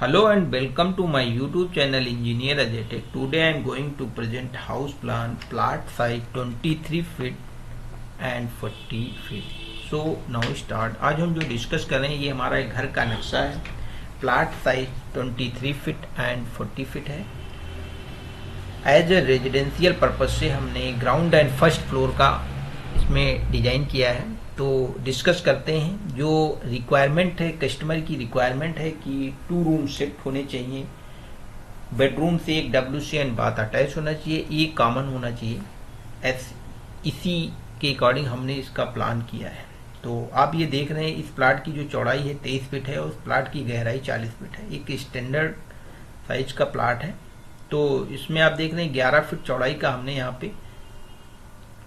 Hello and welcome to my YouTube channel engineer Ajay tech today I am going to present house plan plot size 23 feet and 40 feet so now start आज हम जो discuss कर रहे हैं, ये हमारा घर का नक्शा है। Plot size 23 feet and 40 feet है। एज ए रेजिडेंशियल पर्पज से हमने ग्राउंड एंड फ़र्स्ट फ्लोर का इसमें डिज़ाइन किया है। तो डिस्कस करते हैं, जो रिक्वायरमेंट है कस्टमर की रिक्वायरमेंट है कि टू रूम शिफ्ट होने चाहिए। बेडरूम से एक W C and bath attach होना चाहिए एक कॉमन होना चाहिए। एस इसी के अकॉर्डिंग हमने इसका प्लान किया है। तो आप ये देख रहे हैं, इस प्लाट की जो चौड़ाई है तेईस फीट है और उस प्लाट की गहराई चालीस फीट है। एक स्टैंडर्ड साइज़ का प्लाट है। तो इसमें आप देख रहे हैं, ग्यारह फीट चौड़ाई का हमने यहाँ पे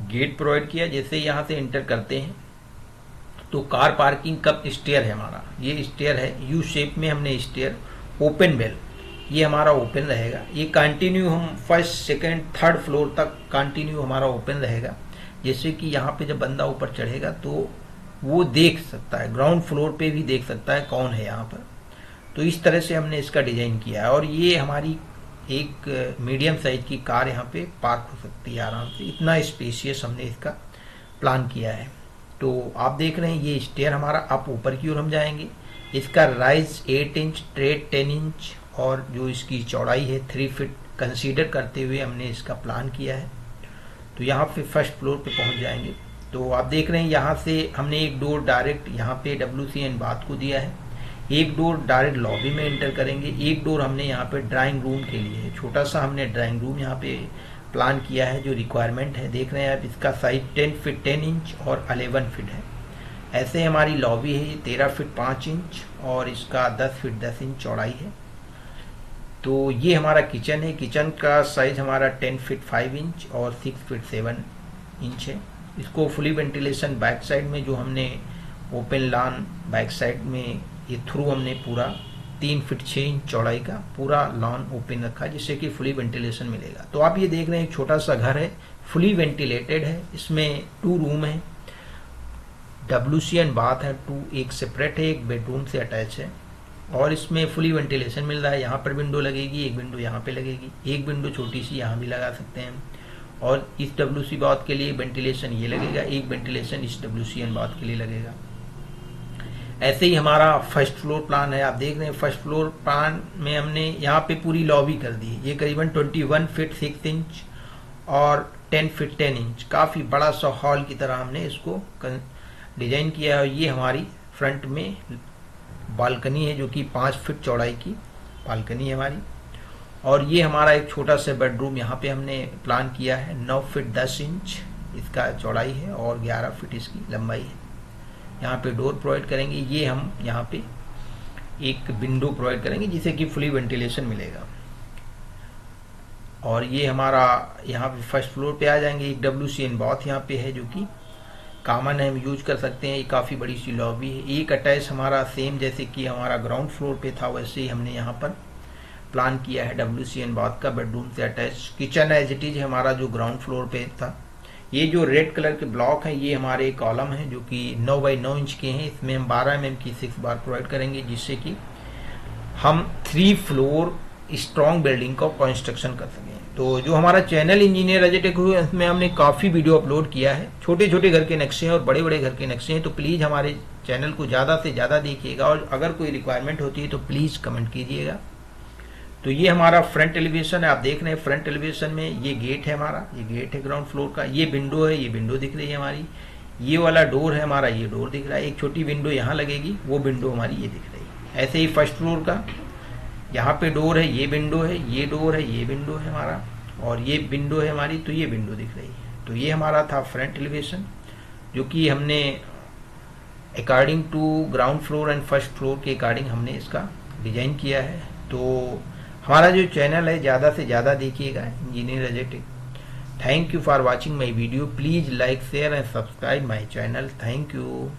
गेट प्रोवाइड किया, जैसे यहाँ से एंटर करते हैं तो कार पार्किंग कब स्टेयर है हमारा। ये स्टेयर है यू शेप में हमने स्टेयर ओपन बेल ये हमारा ओपन रहेगा। ये कंटिन्यू हम फ़र्स्ट सेकंड थर्ड फ्लोर तक कंटिन्यू हमारा ओपन रहेगा। जैसे कि यहाँ पे जब बंदा ऊपर चढ़ेगा तो वो देख सकता है ग्राउंड फ्लोर पे भी देख सकता है कौन है यहाँ पर। तो इस तरह से हमने इसका डिज़ाइन किया है। और ये हमारी एक मीडियम साइज़ की कार यहाँ पे पार्क हो सकती है आराम से। इतना स्पेशियस हमने इसका प्लान किया है। तो आप देख रहे हैं, ये स्टेयर हमारा अप ऊपर की ओर हम जाएँगे। इसका rise eight inch tread ten inch और जो इसकी चौड़ाई है थ्री फिट कंसीडर करते हुए हमने इसका प्लान किया है। तो यहाँ पे फ़र्स्ट फ्लोर पे पहुँच जाएँगे। तो आप देख रहे हैं, यहाँ से हमने एक डोर डायरेक्ट यहाँ पे डब्ल्यू सी एन बाथ को दिया है। एक डोर डायरेक्ट लॉबी में एंटर करेंगे। एक डोर हमने यहाँ पे ड्राइंग रूम के लिए छोटा सा हमने ड्राइंग रूम यहाँ पे प्लान किया है, जो रिक्वायरमेंट है। देख रहे हैं आप, इसका size ten feet ten inch और अलेवन फिट है। ऐसे हमारी लॉबी है, ये तेरह फिट पाँच इंच और इसका दस फिट दस इंच चौड़ाई है। तो ये हमारा किचन है। किचन का साइज़ हमारा टेन फिट फाइव इंच और सिक्स फिट सेवन इंच है। इसको फुली वेंटिलेशन बैक साइड में जो हमने ओपन लान बैक साइड में ये थ्रू हमने पूरा तीन फिट छः इंच चौड़ाई का पूरा लॉन ओपन रखा जिससे कि फुली वेंटिलेशन मिलेगा। तो आप ये देख रहे हैं, एक छोटा सा घर है फुली वेंटिलेटेड है, इसमें टू रूम है। डब्ल्यू सी एंड बाथ है टू एक सेपरेट है, एक बेडरूम से अटैच है। और इसमें फुली वेंटिलेशन मिल रहा है, यहाँ पर विंडो लगेगी, एक विंडो यहाँ पे लगेगी, एक विंडो छोटी सी यहाँ भी लगा सकते हैं। और इस डब्ल्यू सी बाथ के लिए वेंटिलेशन ये लगेगा, एक वेंटिलेशन इस डब्ल्यू सी एन बाथ के लिए लगेगा। ऐसे ही हमारा फ़र्स्ट फ्लोर प्लान है, आप देख रहे हैं फ़र्स्ट फ्लोर प्लान में हमने यहाँ पे पूरी लॉबी कर दी ये करीबन 21 फीट सिक्स इंच और 10 फीट 10 इंच काफ़ी बड़ा सा हॉल की तरह हमने इसको डिज़ाइन किया है। और ये हमारी फ्रंट में बालकनी है, जो कि पाँच फीट चौड़ाई की बालकनी है हमारी। और ये हमारा एक छोटा सा बेडरूम यहाँ पे हमने प्लान किया है। नौ फीट दस इंच इसका चौड़ाई है और ग्यारह फीट इसकी लंबाई है। यहाँ पे डोर प्रोवाइड करेंगे। ये हम यहाँ पे एक विंडो प्रोवाइड करेंगे जिसे कि फुली वेंटिलेशन मिलेगा। और ये हमारा यहाँ पे फ़र्स्ट फ्लोर पे आ जाएँगे। एक डब्ल्यू सी एन बॉथ यहाँ पे है जो कि कॉमन है, हम यूज़ कर सकते हैं। ये काफ़ी बड़ी सी लॉबी है। एक अटैच हमारा सेम जैसे कि हमारा ग्राउंड फ्लोर पे था, वैसे ही हमने यहाँ पर प्लान किया है डब्ल्यू सी एन बाथ का। बेडरूम से attach kitchen as it is हमारा जो ग्राउंड फ्लोर पे था। ये जो रेड कलर के ब्लॉक हैं, ये हमारे कॉलम हैं, जो कि 9 बाई 9 इंच के हैं। इसमें हम 12 एम की सिक्स बार प्रोवाइड करेंगे, जिससे कि हम थ्री फ्लोर स्ट्रॉन्ग बिल्डिंग का कंस्ट्रक्शन कर सकें। तो जो हमारा चैनल इंजीनियर अजय टेक हुए इसमें हमने काफ़ी वीडियो अपलोड किया है। छोटे छोटे घर के नक्शे हैं और बड़े बड़े घर के नक्शे हैं तो प्लीज़ हमारे चैनल को ज़्यादा से ज़्यादा देखिएगा और अगर कोई रिक्वायरमेंट होती है तो प्लीज़ कमेंट कीजिएगा। तो ये हमारा फ्रंट एलिवेशन है, आप देख रहे हैं फ्रंट एलिवेशन में ये गेट है हमारा, ये गेट है ग्राउंड फ्लोर का, ये विंडो है, ये विंडो दिख रही है हमारी, ये वाला डोर है हमारा, ये डोर दिख रहा है, एक छोटी विंडो यहाँ लगेगी, वो विंडो हमारी ये दिख रही है। ऐसे ही फ़र्स्ट फ्लोर का, यहाँ पे डोर है, ये विंडो है, ये डोर है, ये विंडो है हमारा, और ये विंडो है हमारी तो ये विंडो दिख रही है। तो ये हमारा था फ्रंट एलिवेशन जो कि हमने according to ground floor and first floor के अकॉर्डिंग हमने इसका डिज़ाइन किया है। तो हमारा जो चैनल है, ज़्यादा से ज़्यादा देखिएगा engineer Ajay thank you for watching my video please like share and subscribe my channel thank you